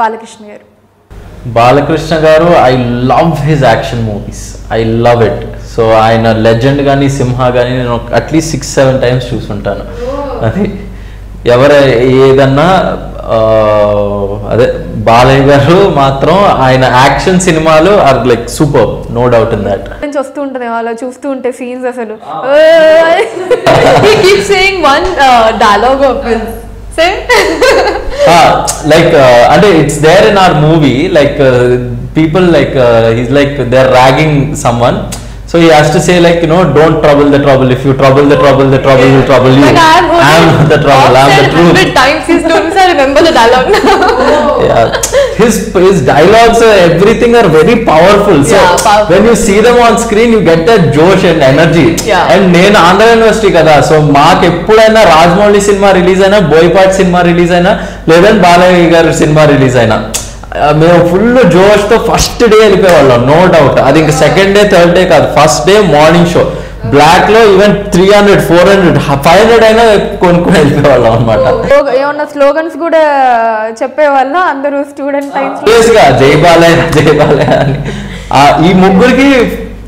Balakrishna garu. Balakrishna garu I love his action movies I love it so ఆయన legend కానీ సింహ కానీ నేను at least six seven times చూసుంటాను. అది ఎవరు ఏదన్నా అదే బాలయ్య గారు మాత్రం ఆయన యాక్షన్ సినిమాలు are like super no doubt in that నుంచి వస్తూ ఉంటుంది అలా చూస్తూ ఉంటే సీన్స్ అసలు. One dialogue of say like అంటే it's there in our movie like people like he's like they are ragging someone so he has to say like you know don't trouble the trouble if you trouble the trouble the trouble will trouble you Like I've I am the trouble I am the truth hundred times he's told me, so I remember the dialogue now. yeah. His his dialogues uh, everything are very powerful so Yeah, powerful. when you see them on screen you get that josh and energy Yeah. and నేను Andhra university కదా so మాకు ఎప్పుడైనా Rajamouli cinema release అయినా Boyapati cinema release అయినా లేదంటే బాలయ్య గారి cinema release అయినా మేము ఫుల్ జోష్తో ఫస్ట్ డే వెళ్ళిపోయేవాళ్ళం నో డౌట్ అది ఇంకా సెకండ్ డే థర్డ్ డే కాదు ఫస్ట్ డే మార్నింగ్ షో బ్లాక్లో even three hundred four hundred five hundred అయినా కొనుక్కొని వెళ్ళిపోయేవాళ్ళం అనమాట ఏమన్నా స్లోగన్స్ కూడా చెప్పేవాళ్ళ? అందరూ స్టూడెంట్ టైమ్స్ Obvious గా జై బాలయ్య జై బాలయ్య అని. ఆ, ఈ ముగ్గురికి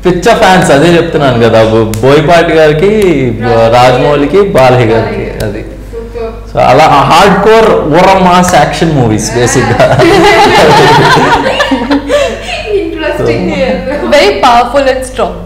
పిచ్చ ఫ్యాన్స్ అదే చెప్తున్నాను కదా. బోయపాటి గారికి రాజమౌళికి బాలయ్య గారికి అది. సో అలా హార్డ్ కోర్ ఓర మాస్ యాక్షన్ మూవీస్ బేసిక్గా. Very powerful and strong